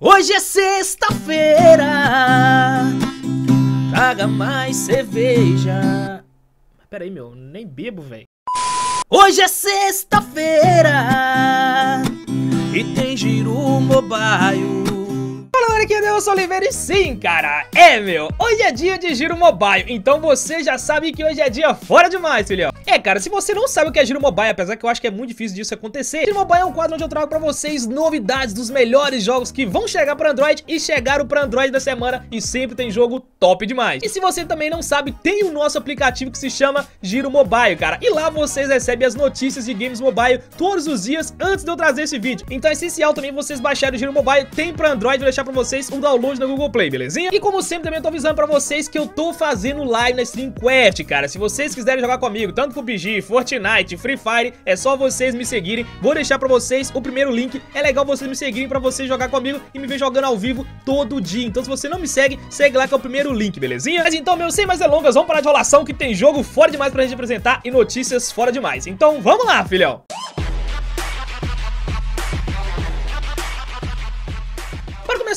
Hoje é sexta-feira, traga mais cerveja. Pera aí, meu, nem bebo, velho. Hoje é sexta-feira e tem giro mobile. Fala galera, aqui é Nelson Oliveira e sim, cara, é meu, hoje é dia de giro mobile, então você já sabe que hoje é dia fora demais, filhão. É, cara, se você não sabe o que é Giro Mobile, apesar que eu acho que é muito difícil disso acontecer, Giro Mobile é um quadro onde eu trago pra vocês novidades dos melhores jogos que vão chegar pra Android e chegaram pra Android da semana e sempre tem jogo top demais. E se você também não sabe, tem o nosso aplicativo que se chama Giro Mobile, cara, e lá vocês recebem as notícias de games mobile todos os dias antes de eu trazer esse vídeo. Então é essencial também vocês baixarem o Giro Mobile, tem pra Android, vou deixar pra vocês um download no Google Play, belezinha? E como sempre também eu tô avisando pra vocês que eu tô fazendo live na StreamQuest, cara, se vocês quiserem jogar comigo, tanto PUBG, Fortnite, Free Fire, é só vocês me seguirem. Vou deixar pra vocês o primeiro link. É legal vocês me seguirem pra vocês jogar comigo e me ver jogando ao vivo todo dia. Então se você não me segue, segue lá que é o primeiro link, belezinha? Mas então, meu, sem mais delongas, vamos parar de enrolação que tem jogo fora demais pra gente apresentar e notícias fora demais. Então vamos lá, filhão!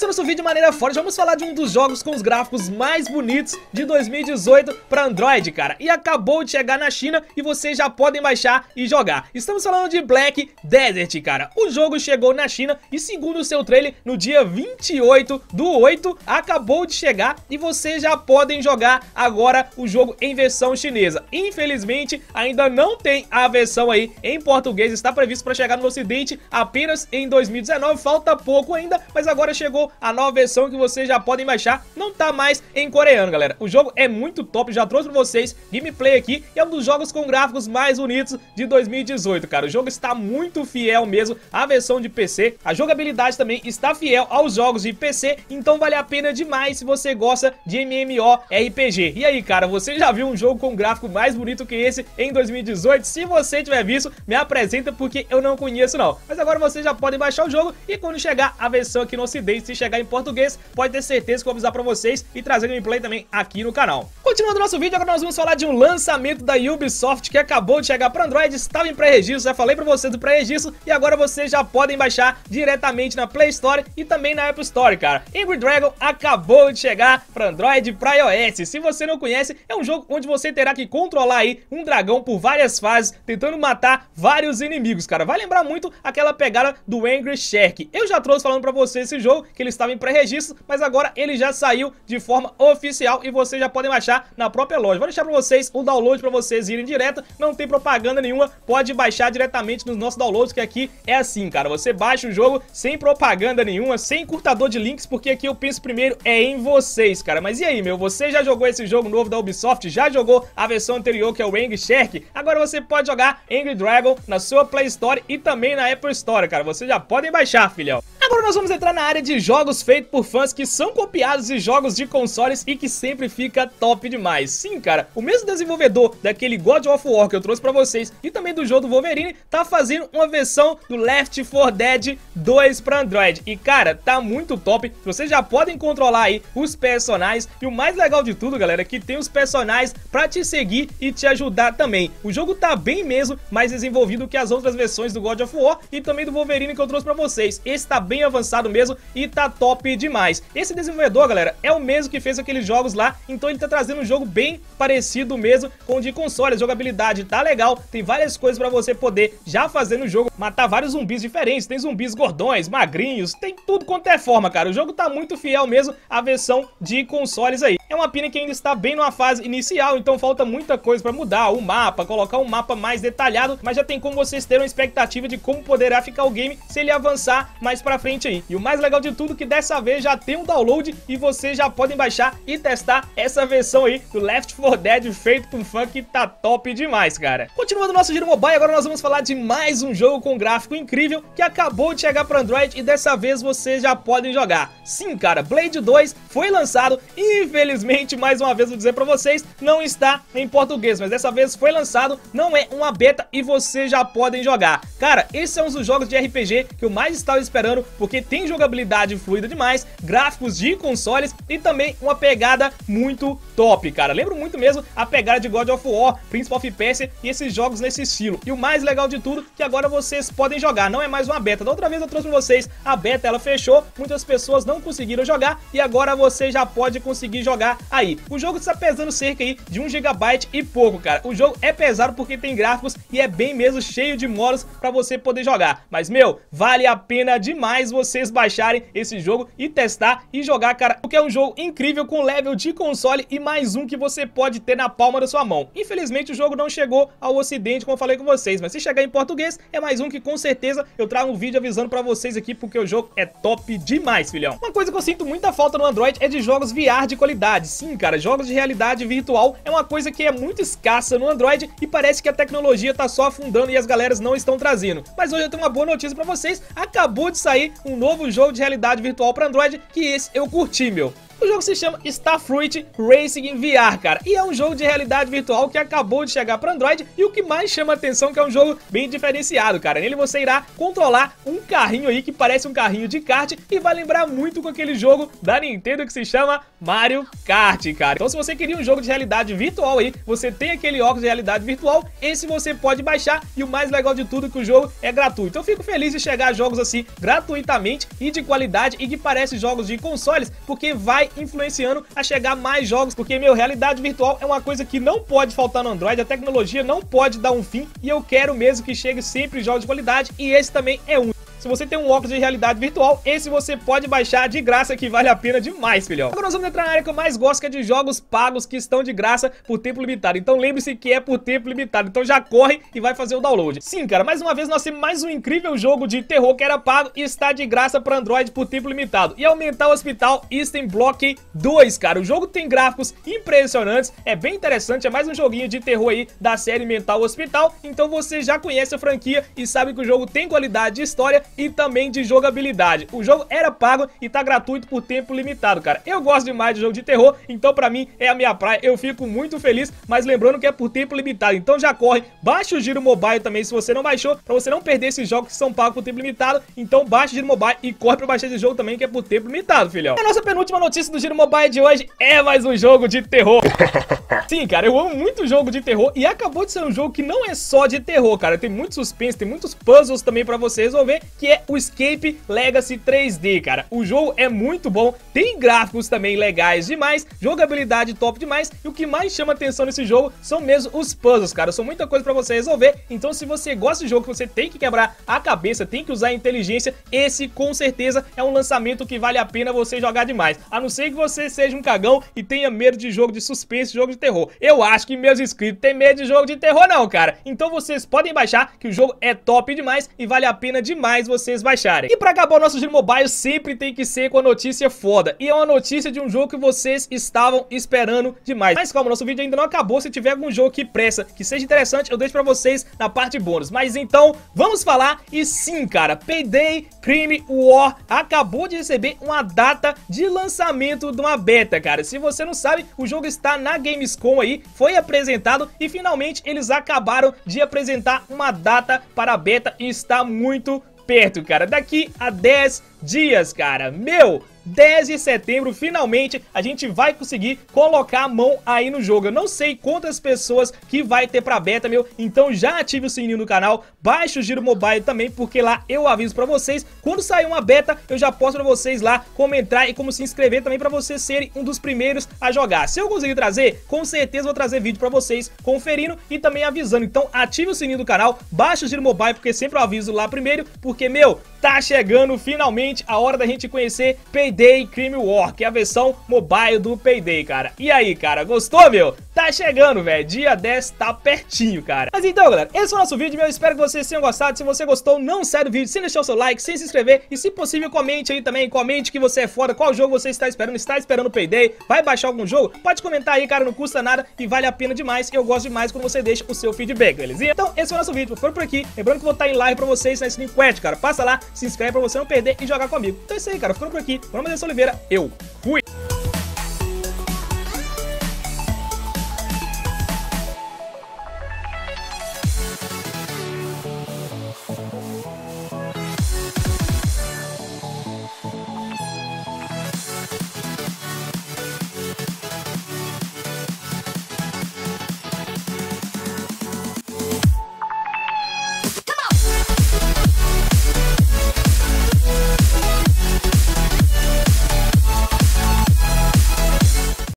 Começando nosso vídeo de maneira forte, vamos falar de um dos jogos com os gráficos mais bonitos de 2018 para Android, cara. E acabou de chegar na China e vocês já podem baixar e jogar. Estamos falando de Black Desert, cara. O jogo chegou na China e segundo o seu trailer, no dia 28 do 8, acabou de chegar e vocês já podem jogar agora o jogo em versão chinesa. Infelizmente, ainda não tem a versão aí em português, está previsto para chegar no ocidente apenas em 2019, falta pouco ainda, mas agora chegou a nova versão que vocês já podem baixar. Não tá mais em coreano, galera. O jogo é muito top, já trouxe pra vocês gameplay aqui. E é um dos jogos com gráficos mais bonitos de 2018, cara. O jogo está muito fiel mesmo à versão de PC. A jogabilidade também está fiel aos jogos de PC. Então vale a pena demais se você gosta de MMORPG. E aí, cara, você já viu um jogo com gráfico mais bonito que esse em 2018? Se você tiver visto, me apresenta porque eu não conheço não. Mas agora vocês já podem baixar o jogo e quando chegar a versão aqui no ocidente, se chegar em português, pode ter certeza que eu vou avisar pra vocês e trazer gameplay também aqui no canal. Continuando nosso vídeo, agora nós vamos falar de um lançamento da Ubisoft que acabou de chegar para Android, estava em pré-registro, já falei para vocês do pré-registro e agora vocês já podem baixar diretamente na Play Store e também na App Store, cara. Angry Dragon acabou de chegar para Android e para iOS. Se você não conhece, é um jogo onde você terá que controlar aí um dragão por várias fases, tentando matar vários inimigos, cara. Vai lembrar muito aquela pegada do Angry Shark. Eu já trouxe falando para vocês esse jogo, que ele estava em pré-registro, mas agora ele já saiu de forma oficial e vocês já podem baixar na própria loja. Vou deixar para vocês o download para vocês irem direto, não tem propaganda nenhuma, pode baixar diretamente nos nossos downloads, que aqui é assim, cara. Você baixa o jogo sem propaganda nenhuma, sem curtador de links, porque aqui eu penso primeiro é em vocês, cara. Mas e aí, meu? Você já jogou esse jogo novo da Ubisoft? Já jogou a versão anterior, que é o Angry Shark? Agora você pode jogar Angry Dragon na sua Play Store e também na Apple Store, cara. Vocês já podem baixar, filhão. Agora nós vamos entrar na área de jogos feitos por fãs que são copiados de jogos de consoles e que sempre fica top demais. Sim, cara, o mesmo desenvolvedor daquele God of War que eu trouxe pra vocês e também do jogo do Wolverine tá fazendo uma versão do Left 4 Dead 2 pra Android. E cara, tá muito top, vocês já podem controlar aí os personagens e o mais legal de tudo, galera, é que tem os personagens pra te seguir e te ajudar também. O jogo tá bem mesmo mais desenvolvido que as outras versões do God of War e também do Wolverine que eu trouxe pra vocês. Esse tá bem avançado mesmo e tá top demais. Esse desenvolvedor, galera, é o mesmo que fez aqueles jogos lá, então ele tá trazendo um jogo bem parecido mesmo com o de console. A jogabilidade tá legal, tem várias coisas pra você poder já fazer no jogo, matar vários zumbis diferentes, tem zumbis gordões, magrinhos, tem tudo quanto é forma, cara. O jogo tá muito fiel mesmo à versão de consoles aí. É uma pina que ainda está bem numa fase inicial, então falta muita coisa pra mudar, o mapa, colocar um mapa mais detalhado, mas já tem como vocês terem uma expectativa de como poderá ficar o game se ele avançar mais pra frente aí. E o mais legal de tudo é que dessa vez já tem um download e vocês já podem baixar e testar essa versão aí do Left 4 Dead feito com que tá top demais, cara. Continuando nosso giro mobile, agora nós vamos falar de mais um jogo com gráfico incrível que acabou de chegar para Android e dessa vez vocês já podem jogar. Sim, cara, Blade 2 foi lançado e infelizmente, mais uma vez vou dizer para vocês, não está em português, mas dessa vez foi lançado, não é uma beta e vocês já podem jogar. Cara, esse é um dos jogos de RPG que eu mais estava esperando porque tem jogabilidade fluida demais, gráficos de consoles e também uma pegada muito top, cara. Lembro muito mesmo a pegada de God of War, Prince of Persia e esses jogos nesse estilo. E o mais legal de tudo, que agora vocês podem jogar, não é mais uma beta. Da outra vez eu trouxe pra vocês a beta, ela fechou, muitas pessoas não conseguiram jogar e agora você já pode conseguir jogar aí. O jogo está pesando cerca aí de 1 GB e pouco, cara. O jogo é pesado porque tem gráficos e é bem mesmo cheio de modos para você poder jogar. Mas, meu, vale a pena demais vocês baixarem esse jogo e testar e jogar, cara, porque é um jogo incrível com level de console e mais um que você pode ter na palma da sua mão. Infelizmente, o jogo não chegou ao ocidente, como eu falei com vocês, mas se chegar em português, é mais um que com certeza eu trago um vídeo avisando pra vocês aqui, porque o jogo é top demais, filhão. Uma coisa que eu sinto muita falta no Android é de jogos VR de qualidade. Sim, cara, jogos de realidade virtual é uma coisa que é muito escassa no Android e parece que a tecnologia tá só afundando e as galeras não estão trazendo. Mas hoje eu tenho uma boa notícia pra vocês, acabou de sair um novo jogo de realidade virtual pra Android, que esse eu curti, meu. O jogo se chama Starfruit Racing in VR, cara, e é um jogo de realidade virtual que acabou de chegar para Android e o que mais chama atenção é que é um jogo bem diferenciado, cara. Nele você irá controlar um carrinho aí que parece um carrinho de kart e vai lembrar muito com aquele jogo da Nintendo que se chama Mario Kart, cara. Então se você queria um jogo de realidade virtual aí, você tem aquele óculos de realidade virtual, esse você pode baixar e o mais legal de tudo é que o jogo é gratuito. Eu fico feliz de chegar a jogos assim gratuitamente e de qualidade e que parecem jogos de consoles, porque vai influenciando a chegar mais jogos, porque, meu, realidade virtual é uma coisa que não pode faltar no Android, a tecnologia não pode dar um fim, e eu quero mesmo que chegue sempre jogos de qualidade, e esse também é um. Se você tem um óculos de realidade virtual, esse você pode baixar de graça que vale a pena demais, filhão. Agora nós vamos entrar na área que eu mais gosto, que é de jogos pagos que estão de graça por tempo limitado. Então lembre-se que é por tempo limitado. Então já corre e vai fazer o download. Sim, cara, mais uma vez nós temos mais um incrível jogo de terror que era pago e está de graça para Android por tempo limitado. E é o Hospital Eastern Block 2, cara. O jogo tem gráficos impressionantes, é bem interessante, é mais um joguinho de terror aí da série Mental Hospital. Então você já conhece a franquia e sabe que o jogo tem qualidade de história e também de jogabilidade. O jogo era pago e tá gratuito por tempo limitado, cara. Eu gosto demais de jogo de terror, então pra mim é a minha praia, eu fico muito feliz, mas lembrando que é por tempo limitado, então já corre, baixa o Giro Mobile também se você não baixou, pra você não perder esses jogos que são pagos por tempo limitado, então baixa o Giro Mobile e corre pra baixar esse jogo também que é por tempo limitado, filhão. A nossa penúltima notícia do Giro Mobile de hoje é mais um jogo de terror. Sim, cara, eu amo muito jogo de terror e acabou de ser um jogo que não é só de terror, cara, tem muito suspense, tem muitos puzzles também pra você resolver, que é o Escape Legacy 3D, cara. O jogo é muito bom, tem gráficos também legais demais, jogabilidade top demais, e o que mais chama atenção nesse jogo são mesmo os puzzles, cara. São muita coisa pra você resolver, então se você gosta de jogo que você tem que quebrar a cabeça, tem que usar a inteligência, esse com certeza é um lançamento que vale a pena você jogar demais. A não ser que você seja um cagão e tenha medo de jogo de suspense, jogo de terror. Eu acho que meus inscritos têm medo de jogo de terror não, cara. Então vocês podem baixar, que o jogo é top demais e vale a pena demais vocês baixarem. E pra acabar o nosso Giro Mobile sempre tem que ser com a notícia foda. E é uma notícia de um jogo que vocês estavam esperando demais. Mas calma, nosso vídeo ainda não acabou. Se tiver algum jogo que presta, que seja interessante, eu deixo pra vocês na parte bônus. Mas então, vamos falar. E sim, cara, Payday Crime War acabou de receber uma data de lançamento de uma beta, cara. Se você não sabe, o jogo está na Gamescom aí, foi apresentado e finalmente eles acabaram de apresentar uma data para a beta e está muito perto, cara. Daqui a 10 dias, cara. Meu, 10 de setembro, finalmente, a gente vai conseguir colocar a mão aí no jogo. Eu não sei quantas pessoas que vai ter pra beta, meu, então já ative o sininho no canal, baixe o Giro Mobile também, porque lá eu aviso pra vocês. Quando sair uma beta, eu já posto pra vocês lá como entrar e como se inscrever também pra vocês serem um dos primeiros a jogar. Se eu conseguir trazer, com certeza vou trazer vídeo pra vocês conferindo e também avisando. Então ative o sininho do canal, baixe o Giro Mobile, porque sempre eu aviso lá primeiro, porque, meu, tá chegando finalmente a hora da gente conhecer Payday Crime War, que é a versão mobile do Payday, cara. E aí, cara, gostou, meu? Tá chegando, velho. Dia 10 tá pertinho, cara. Mas então, galera, esse foi o nosso vídeo, meu. Eu espero que vocês tenham gostado. Se você gostou, não sai do vídeo sem deixar o seu like, sem se inscrever. E se possível, comente aí também. Comente que você é foda, qual jogo você está esperando. Está esperando o Payday? Vai baixar algum jogo? Pode comentar aí, cara, não custa nada e vale a pena demais. Eu gosto demais quando você deixa o seu feedback, beleza? Então, esse foi o nosso vídeo. Foi por aqui. Lembrando que vou estar em live pra vocês na Slim Quest, cara. Passa lá, se inscreve pra você não perder e jogar comigo. Então é isso aí, cara. Ficando por aqui. Meu nome é Oliveira. Eu fui!